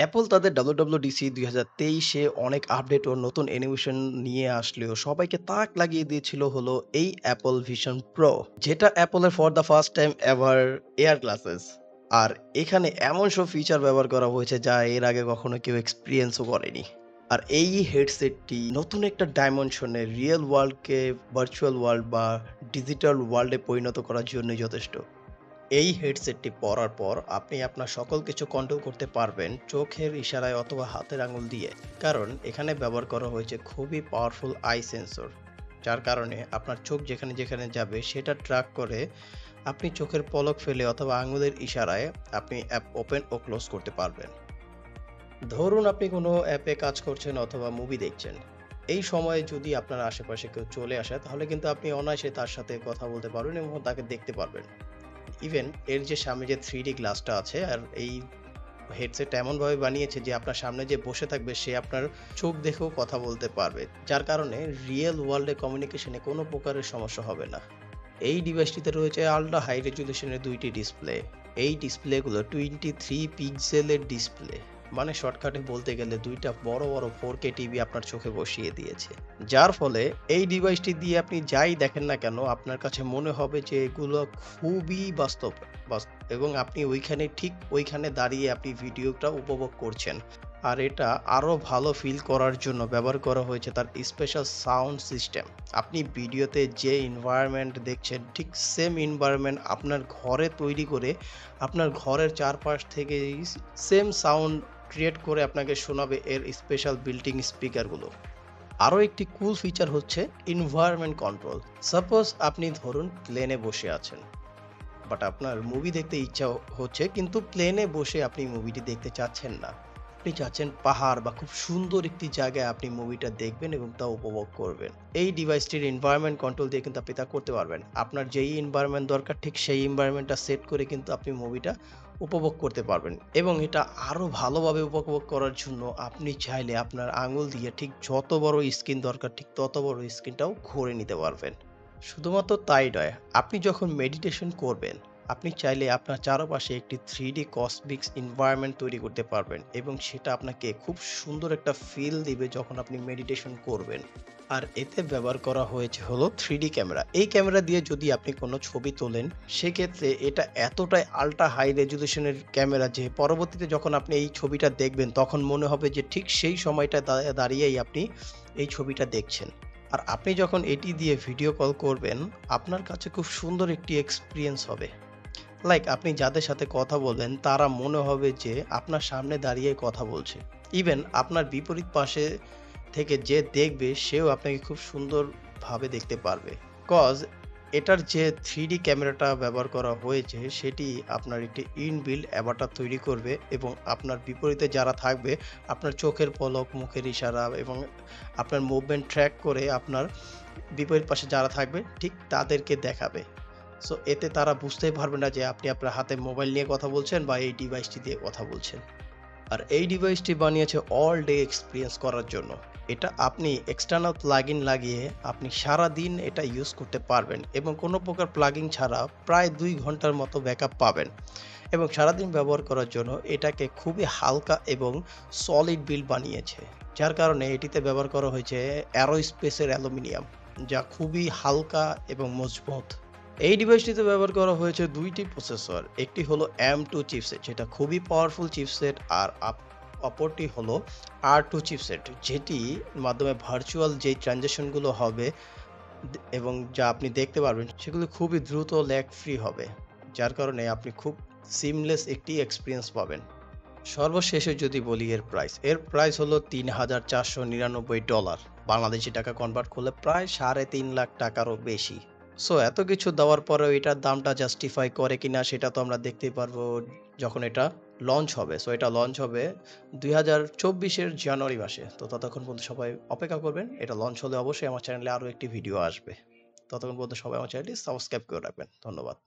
Apple তাদের WWDC ২০২৩ এ অনেক update ও নতুন অ্যানিমেশন নিয়ে আসলেও সবাইকে তাক লাগিয়ে দিয়েছিল হলো এই Apple ভিশন Pro, যেটা অ্যাপলের for the first time ever air glasses আর এখানে এমন সব ফিচার ব্যবহার করা হয়েছে যা এর আগে কখনো কেউ এক্সপিরিয়েন্সও করেনি। আর এই হেডসেটটি নতুন একটা ডাইমেনশনে রিয়েল ওয়ার্ল্ডকে ভার্চুয়াল ওয়ার্ল্ড বা ডিজিটাল ওয়ার্ল্ডে পরিণত করার জন্যই যথেষ্ট। এই হেডসেটটি পরার পর আপনি আপনার সকল কিছু কন্ট্রোল করতে পারবেন চোখের ইশারায় অথবা হাতের আঙুল দিয়ে। কারণ এখানে ব্যবহার করা হয়েছে খুবই পাওয়ারফুল আই সেন্সর যার কারণে আপনার চোখ যেখানে যেখানে যাবে সেটা ট্র্যাক করে আপনি চোখের পলক ফেলে অথবা আঙুলের ইশারায় আপনি অ্যাপ ওপেন ও ক্লোজ করতে পারবেন। ধরুন আপনি কোনো অ্যাপে কাজ করছেন অথবা মুভি দেখছেন। এই সময়ে যদি আপনার আশেপাশে কেউ চলে আসে তাহলে কিন্তু আপনি অনায়াসে তার সাথে কথা বলতে পারবেন এবং তাকে দেখতে পারবেন। ইভেন এর যে সামনে যে থ্রি ডি গ্লাসটা আছে আর এই হেডসেট এমনভাবে বানিয়েছে যে আপনার সামনে যে বসে থাকবে সে আপনার চোখ দেখেও কথা বলতে পারবে। যার কারণে রিয়েল ওয়ার্ল্ডে কমিউনিকেশনে কোনো প্রকারের সমস্যা হবে না। এই ডিভাইসটিতে রয়েছে আলট্রা হাই রেজুলেশনের দুইটি ডিসপ্লে এই ডিসপ্লেগুলো টোয়েন্টি থ্রি পিক্সেলের ডিসপ্লে মানে শর্টকাটে বলতে গেলে দুইটা বড় বড় ফোর কে টিভি আপনার চোখে বসিয়ে দিয়েছে। যার ফলে এই ডিভাইসটি দিয়ে আপনি যাই দেখেন না কেন, আপনার কাছে মনে হবে যে এগুলো খুবই বাস্তব, বাস- এবং আপনি ওইখানে ঠিক ওইখানে দাঁড়িয়ে আপনি ভিডিওটা উপভোগ করছেন। আর এটা আরও ভালো ফিল করার জন্য ব্যবহার করা হয়েছে তার স্পেশাল সাউন্ড সিস্টেম আপনি ভিডিওতে যে এনভায়রনমেন্ট দেখছেন, ঠিক সেম এনভায়রনমেন্ট আপনার ঘরে তৈরি করে আপনার ঘরের চারপাশ থেকে সেম সাউন্ড ক্রিয়েট করে আপনাকে শোনাবে এর স্পেশাল বিল্ডিং স্পিকারগুলো আরও একটি কুল ফিচার হচ্ছে এনভায়রনমেন্ট কন্ট্রোল সাপোজ আপনি ধরুন প্লেনে বসে আছেন বাট আপনার মুভি দেখতে ইচ্ছা হচ্ছে, কিন্তু প্লেনে বসে আপনি মুভিটি দেখতে চাচ্ছেন না। আপনি চাচ্ছেন পাহাড় বা খুব সুন্দর একটি জায়গায় আপনি মুভিটা দেখবেন এবং তা উপভোগ করবেন। এই ডিভাইসটির এনভায়রনমেন্ট কন্ট্রোল দিয়ে কিন্তু আপনি তা করতে পারবেন। আপনার যেই এনভায়রনমেন্ট দরকার, ঠিক সেই এনভায়রনমেন্টটা সেট করে কিন্তু আপনি মুভিটা উপভোগ করতে পারবেন এবং এটা আরও ভালোভাবে উপভোগ করার জন্য আপনি চাইলে আপনার আঙুল দিয়ে ঠিক যত বড় স্ক্রিন দরকার, ঠিক তত বড় স্ক্রিনটাও ঘুরে নিতে পারবেন। শুধুমাত্র তাই নয়, আপনি যখন মেডিটেশন করবেন আপনি চাইলে আপনার চারপাশে একটি থ্রি ডি কসমিক্স এনভায়রনমেন্ট তৈরি করতে পারবেন এবং সেটা আপনাকে খুব সুন্দর একটা ফিল দিবে যখন আপনি মেডিটেশন করবেন। আর এতে ব্যবহার করা হয়েছে হলো থ্রি ক্যামেরা এই ক্যামেরা দিয়ে যদি আপনি কোনো ছবি তোলেন, সেক্ষেত্রে এটা এতটাই আল্ট্রা হাই রেজুলেশনের ক্যামেরা যে পরবর্তীতে যখন আপনি এই ছবিটা দেখবেন, তখন মনে হবে যে ঠিক সেই সময়টা দাঁড়িয়েই আপনি এই ছবিটা দেখছেন। আর আপনি যখন এটি দিয়ে ভিডিও কল করবেন, আপনার কাছে খুব সুন্দর একটি এক্সপিরিয়েন্স হবে। লাইক আপনি যাদের সাথে কথা বলবেন, তারা মনে হবে যে আপনার সামনে দাঁড়িয়ে কথা বলছে। ইভেন আপনার বিপরীত পাশে থেকে যে দেখবে, সেও আপনাকে খুব সুন্দরভাবে দেখতে পারবে। কজ এটার যে থ্রি ক্যামেরাটা ব্যবহার করা হয়েছে, সেটি আপনার একটি ইনবিল্ড অ্যাভাটার তৈরি করবে এবং আপনার বিপরীতে যারা থাকবে, আপনার চোখের পলক, মুখের ইশারা এবং আপনার মুভমেন্ট ট্র্যাক করে আপনার বিপরীত পাশে যারা থাকবে, ঠিক তাদেরকে দেখাবে। সো এতে তারা বুঝতেই পারবে না যে আপনি আপনার হাতে মোবাইল নিয়ে কথা বলছেন বা এই ডিভাইসটি দিয়ে কথা বলছেন। আর এই ডিভাইসটি বানিয়েছে অল ডে এক্সপিরিয়েন্স করার জন্য। এটা আপনি এক্সটার্নাল প্লাগইন লাগিয়ে আপনি সারা দিন এটা ইউজ করতে পারবেন এবং কোনো প্রকার প্লাগিং ছাড়া প্রায় দুই ঘণ্টার মতো ব্যাকআপ পাবেন। এবং সারাদিন ব্যবহার করার জন্য এটাকে খুবই হালকা এবং সলিড বিল বানিয়েছে। যার কারণে এটিতে ব্যবহার করা হয়েছে অ্যারোস্পেসের অ্যালুমিনিয়াম, যা খুবই হালকা এবং মজবুত। এই ডিভাইসটিতে ব্যবহার করা হয়েছে দুইটি প্রসেসর। একটি হলো এম টু চিপসেট যেটা খুবই পাওয়ারফুল চিপসেট আর অপরটি হলো আর টু চিপসেট যেটি মাধ্যমে ভার্চুয়াল যেই ট্রানজ্যাকশনগুলো হবে এবং যা আপনি দেখতে পারবেন, সেগুলো খুবই দ্রুত ল্যাগ ফ্রি হবে, যার কারণে আপনি খুব সিমলেস একটি এক্সপিরিয়েন্স পাবেন। সর্বশেষে যদি বলি এর প্রাইস এর প্রাইস হলো তিন হাজার চারশো নিরানব্বই ডলার বাংলাদেশি টাকা কনভার্ট করলে প্রায় সাড়ে তিন লাখ টাকারও বেশি। সো এত কিছু দেওয়ার পরেও এটার দামটা জাস্টিফাই করে কি না সেটা তো আমরা দেখতেই পারব যখন এটা লঞ্চ হবে। সো এটা লঞ্চ হবে দুই হাজার চব্বিশের জানুয়ারি মাসে। তো ততক্ষণ পর্যন্ত সবাই অপেক্ষা করবেন। এটা লঞ্চ হলে অবশ্যই আমার চ্যানেলে আরও একটি ভিডিও আসবে। ততক্ষণ পর্যন্ত সবাই আমার চ্যানেলটি সাবস্ক্রাইব করে রাখবেন। ধন্যবাদ।